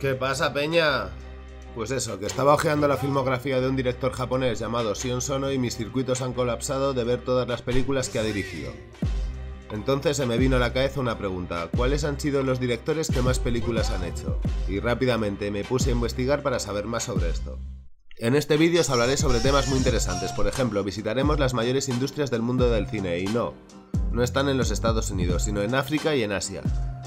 ¿Qué pasa, Peña? Pues eso, que estaba ojeando la filmografía de un director japonés llamado Sion Sono y mis circuitos han colapsado de ver todas las películas que ha dirigido. Entonces se me vino a la cabeza una pregunta, ¿cuáles han sido los directores que más películas han hecho? Y rápidamente me puse a investigar para saber más sobre esto. En este vídeo os hablaré sobre temas muy interesantes, por ejemplo, visitaremos las mayores industrias del mundo del cine y no, no están en los Estados Unidos, sino en África y en Asia.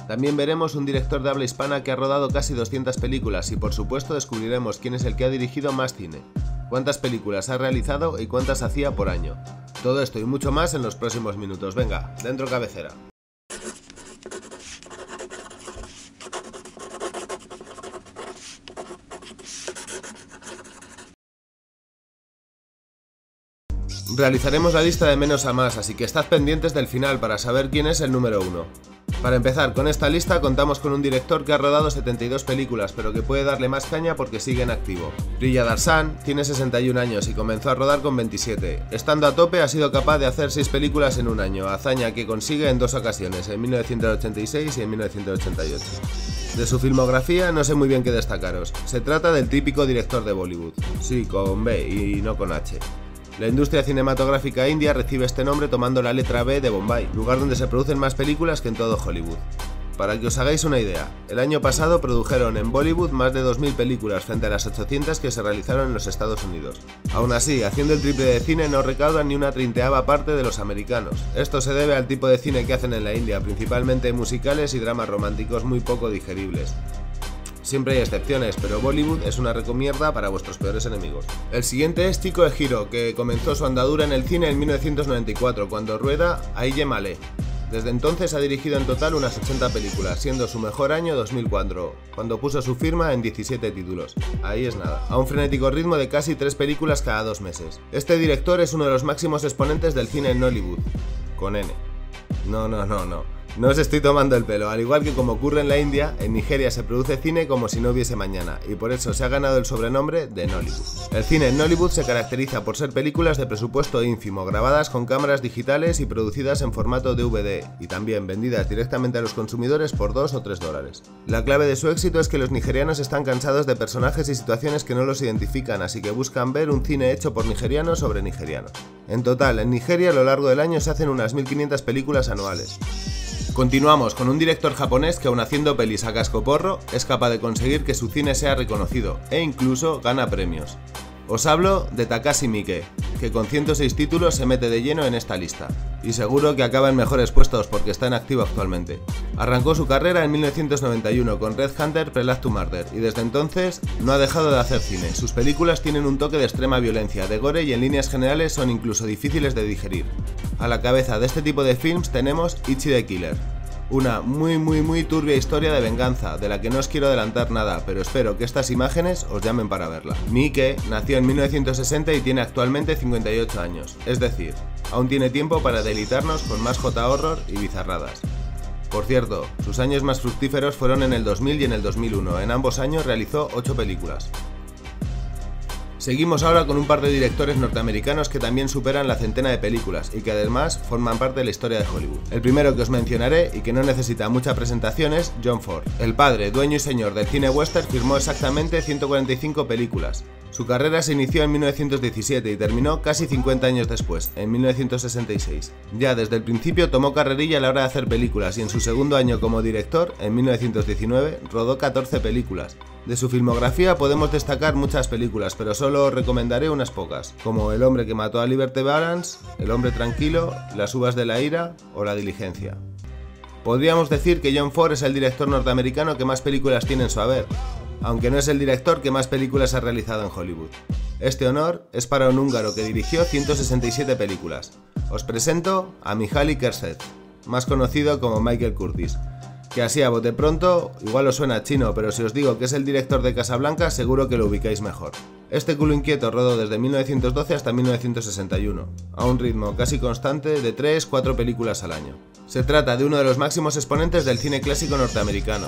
También veremos un director de habla hispana que ha rodado casi 200 películas y por supuesto descubriremos quién es el que ha dirigido más cine, cuántas películas ha realizado y cuántas hacía por año. Todo esto y mucho más en los próximos minutos. Venga, dentro cabecera. Realizaremos la lista de menos a más, así que estad pendientes del final para saber quién es el número uno. Para empezar, con esta lista contamos con un director que ha rodado 72 películas, pero que puede darle más caña porque sigue en activo. Priya Darsan tiene 61 años y comenzó a rodar con 27. Estando a tope ha sido capaz de hacer 6 películas en un año, hazaña que consigue en dos ocasiones, en 1986 y en 1988. De su filmografía no sé muy bien qué destacaros. Se trata del típico director de Bollywood. Sí, con B y no con H. La industria cinematográfica india recibe este nombre tomando la letra B de Bombay, lugar donde se producen más películas que en todo Hollywood. Para que os hagáis una idea, el año pasado produjeron en Bollywood más de 2.000 películas frente a las 800 que se realizaron en los Estados Unidos. Aún así, haciendo el triple de cine no recaudan ni una treintaava parte de los americanos. Esto se debe al tipo de cine que hacen en la India, principalmente musicales y dramas románticos muy poco digeribles. Siempre hay excepciones, pero Bollywood es una recomierda para vuestros peores enemigos. El siguiente es Chico Ejiro, que comenzó su andadura en el cine en 1994, cuando rueda Aille Male. Desde entonces ha dirigido en total unas 80 películas, siendo su mejor año 2004, cuando puso su firma en 17 títulos. Ahí es nada, a un frenético ritmo de casi 3 películas cada dos meses. Este director es uno de los máximos exponentes del cine en Nollywood, con N. No, no, no, no. No os estoy tomando el pelo, al igual que como ocurre en la India, en Nigeria se produce cine como si no hubiese mañana, y por eso se ha ganado el sobrenombre de Nollywood. El cine en Nollywood se caracteriza por ser películas de presupuesto ínfimo, grabadas con cámaras digitales y producidas en formato DVD, y también vendidas directamente a los consumidores por 2 o 3 dólares. La clave de su éxito es que los nigerianos están cansados de personajes y situaciones que no los identifican, así que buscan ver un cine hecho por nigerianos sobre nigerianos. En total, en Nigeria a lo largo del año se hacen unas 1500 películas anuales. Continuamos con un director japonés que aun haciendo pelis a cascoporro es capaz de conseguir que su cine sea reconocido e incluso gana premios. Os hablo de Takashi Miike, que con 106 títulos se mete de lleno en esta lista, y seguro que acaba en mejores puestos porque está en activo actualmente. Arrancó su carrera en 1991 con Red Hunter Prelude to Murder, y desde entonces no ha dejado de hacer cine. Sus películas tienen un toque de extrema violencia, de gore y en líneas generales son incluso difíciles de digerir. A la cabeza de este tipo de films tenemos Ichi the Killer, una muy muy muy turbia historia de venganza, de la que no os quiero adelantar nada, pero espero que estas imágenes os llamen para verla. Mike nació en 1960 y tiene actualmente 58 años, es decir, aún tiene tiempo para delitarnos con más J-Horror y bizarradas. Por cierto, sus años más fructíferos fueron en el 2000 y en el 2001, en ambos años realizó 8 películas. Seguimos ahora con un par de directores norteamericanos que también superan la centena de películas y que además forman parte de la historia de Hollywood. El primero que os mencionaré y que no necesita mucha presentación es John Ford. El padre, dueño y señor del cine western, firmó exactamente 145 películas. Su carrera se inició en 1917 y terminó casi 50 años después, en 1966. Ya desde el principio tomó carrerilla a la hora de hacer películas y en su segundo año como director, en 1919, rodó 14 películas. De su filmografía podemos destacar muchas películas, pero solo recomendaré unas pocas, como El hombre que mató a Liberty Balance, El hombre tranquilo, Las uvas de la ira o La diligencia. Podríamos decir que John Ford es el director norteamericano que más películas tiene en su haber, aunque no es el director que más películas ha realizado en Hollywood. Este honor es para un húngaro que dirigió 167 películas. Os presento a Mihaly Kerset, más conocido como Michael Curtis, que así a bote pronto igual os suena chino, pero si os digo que es el director de Casablanca seguro que lo ubicáis mejor. Este culo inquieto rodó desde 1912 hasta 1961, a un ritmo casi constante de 3-4 películas al año. Se trata de uno de los máximos exponentes del cine clásico norteamericano.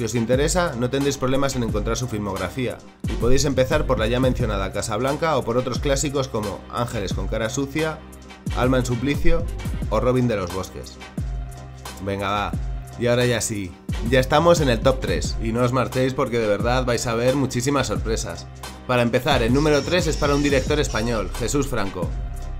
Si os interesa, no tendréis problemas en encontrar su filmografía, y podéis empezar por la ya mencionada Casablanca o por otros clásicos como Ángeles con cara sucia, Alma en suplicio o Robin de los Bosques. Venga, va, y ahora ya sí, Ya estamos en el top 3 y no os marchéis porque de verdad vais a ver muchísimas sorpresas. Para empezar, el número 3 es para un director español, Jesús Franco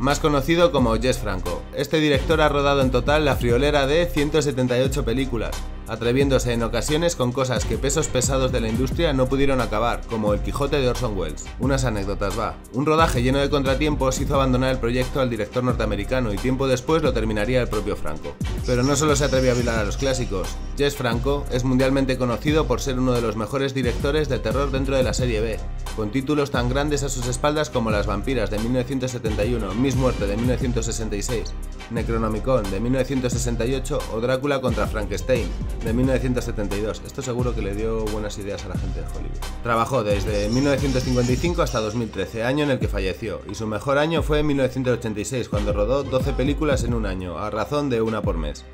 más conocido como Jess Franco. Este director ha rodado en total la friolera de 178 películas, atreviéndose en ocasiones con cosas que pesos pesados de la industria no pudieron acabar, como El Quijote de Orson Welles. Unas anécdotas va. Un rodaje lleno de contratiempos hizo abandonar el proyecto al director norteamericano y tiempo después lo terminaría el propio Franco. Pero no solo se atrevió a violar a los clásicos. Jess Franco es mundialmente conocido por ser uno de los mejores directores de terror dentro de la serie B, con títulos tan grandes a sus espaldas como Las vampiras de 1971, Miss Muerte de 1966, Necronomicon de 1968 o Drácula contra Frankenstein de 1972. Esto seguro que le dio buenas ideas a la gente de Hollywood. Trabajó desde 1955 hasta 2013, año en el que falleció, y su mejor año fue en 1986, cuando rodó 12 películas en un año, a razón de una por mes.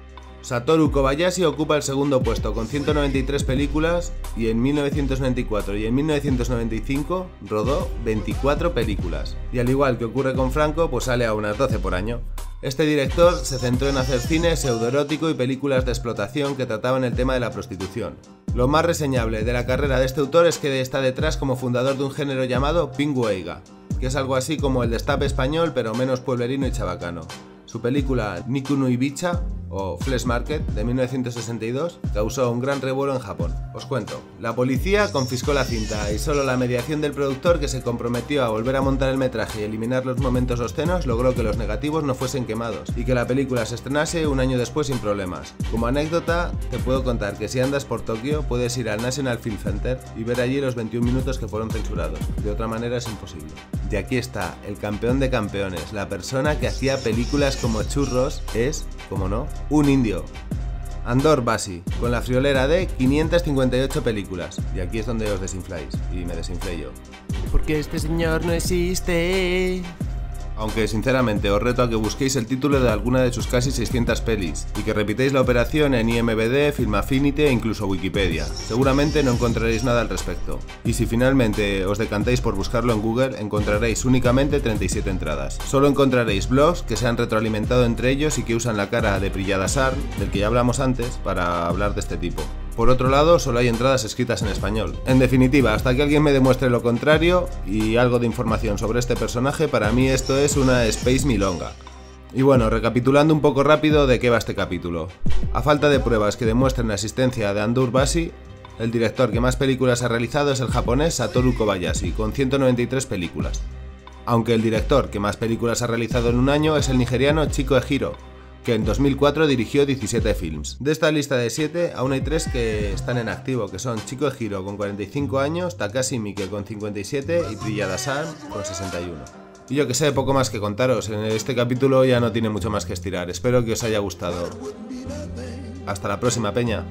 Satoru Kobayashi ocupa el segundo puesto con 193 películas y en 1994 y en 1995 rodó 24 películas. Y al igual que ocurre con Franco, pues sale a unas 12 por año. Este director se centró en hacer cine pseudoerótico y películas de explotación que trataban el tema de la prostitución. Lo más reseñable de la carrera de este autor es que está detrás como fundador de un género llamado Pingueiga, que es algo así como el destape español pero menos pueblerino y chabacano. Su película Nikunu Ibicha o Flesh Market de 1962 causó un gran revuelo en Japón. Os cuento, la policía confiscó la cinta y solo la mediación del productor que se comprometió a volver a montar el metraje y eliminar los momentos obscenos logró que los negativos no fuesen quemados y que la película se estrenase un año después sin problemas. Como anécdota, te puedo contar que si andas por Tokio puedes ir al National Film Center y ver allí los 21 minutos que fueron censurados. De otra manera es imposible. Y aquí está, el campeón de campeones, la persona que hacía películas como churros es, como no, un indio. Andor Basi, con la friolera de 558 películas. Y aquí es donde os desinfláis. Y me desinflé yo. Porque este señor no existe aunque sinceramente os reto a que busquéis el título de alguna de sus casi 600 pelis y que repitéis la operación en IMBD, Film Affinity e incluso Wikipedia. Seguramente no encontraréis nada al respecto. Y si finalmente os decantáis por buscarlo en Google, encontraréis únicamente 37 entradas. Solo encontraréis blogs que se han retroalimentado entre ellos y que usan la cara de Priyada Sar, del que ya hablamos antes, para hablar de este tipo. Por otro lado, solo hay entradas escritas en español. En definitiva, hasta que alguien me demuestre lo contrario y algo de información sobre este personaje, para mí esto es una Space Milonga. Y bueno, recapitulando un poco rápido de qué va este capítulo. A falta de pruebas que demuestren la existencia de Andur Basi, el director que más películas ha realizado es el japonés Satoru Kobayashi, con 193 películas. Aunque el director que más películas ha realizado en un año es el nigeriano Chico Ejiro, que en 2004 dirigió 17 films. De esta lista de 7, aún hay 3 que están en activo, que son Chico Hiro con 45 años, Takashi Miike con 57 y Priyada-san con 61. Y yo que sé, poco más que contaros, en este capítulo ya no tiene mucho más que estirar, espero que os haya gustado. Hasta la próxima, Peña.